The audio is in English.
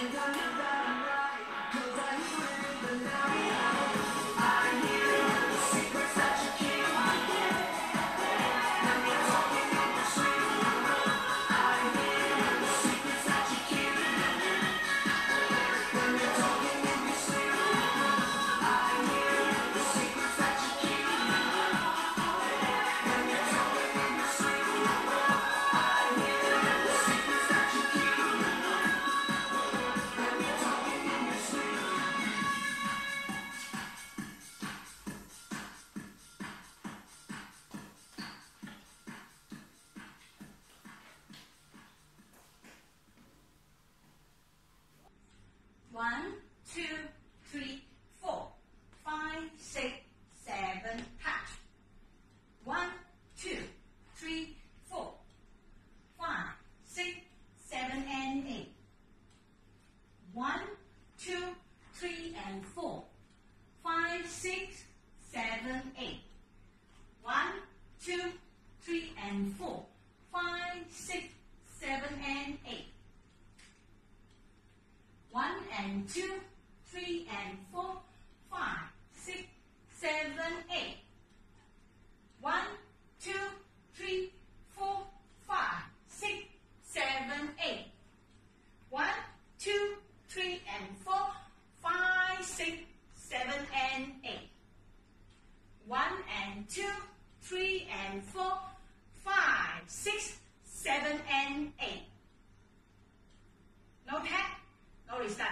And I know that I eight. One, two, three, four, five, six, seven, eight. One, two, three and four, five, six, seven, and eight. One and two, three and four, five, six, seven, and eight. No tap, no restart.